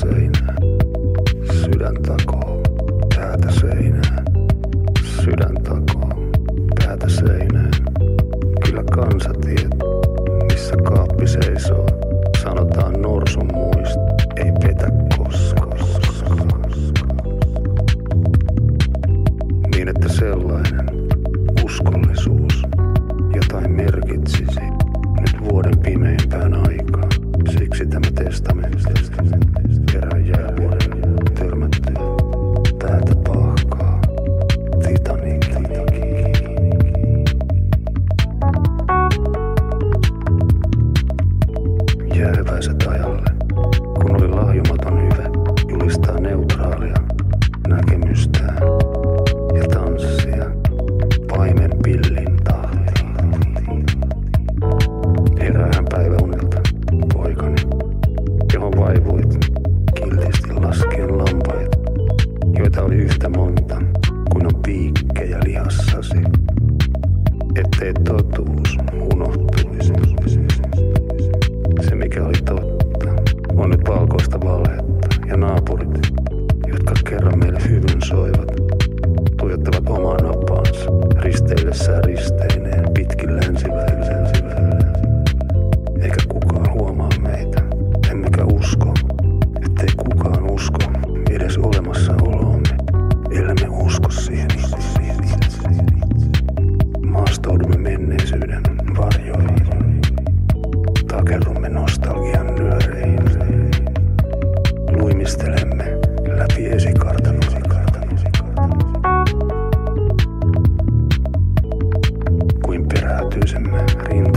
seinään. Sydän takoo, päätä seinään. Sydän takoo, päätä seinään. Kyllä kansa tiet, kerran meille hyvyn soivat, tuijottavat omaa napaansa risteillessään risteineen pitkin länsiväylää. Eikä kukaan huomaa meitä, emmekä usko, ettei kukaan usko edes olemassaoloomme, ellemme usko siihen itse. Maastoudumme menneisyyden varjoihin. Takerrumme nostalgian nyöreihin. Luimistelemme läpi esikartanon. Origin,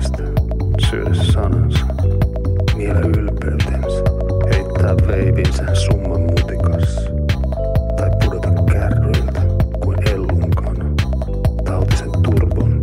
myöhäistä, syödä sanansa, niellä ylpeytensä, heittää veivinsä summan mutikassa. Tai pudota kuin turbon